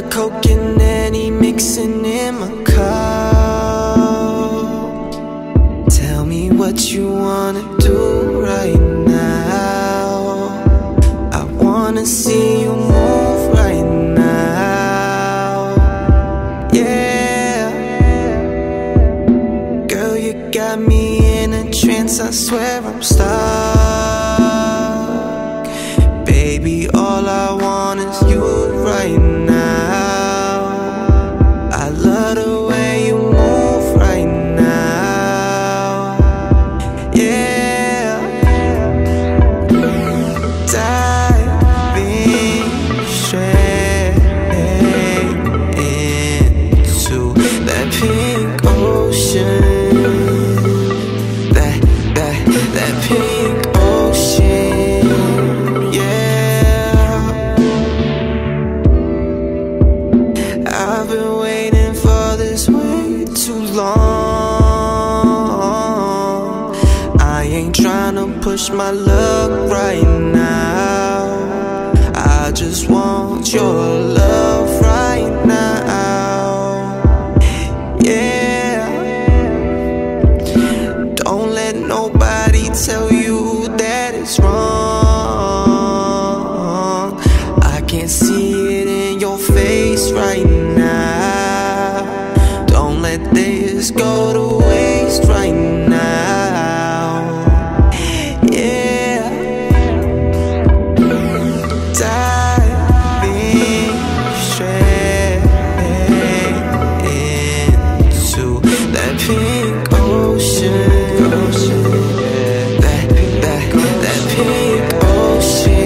coke and Henny mixing in my cup. Tell me what you wanna do right now. I wanna see you move right now. Yeah. Girl, you got me in a trance, I swear I'm stuck long. I ain't trying to push my luck right now. I just want your love right now. Yeah. Don't let nobody tell you that it's wrong. I can't see it in your face right now just go to waste right now. Yeah. Diving straight into that pink ocean. That, that, that pink ocean.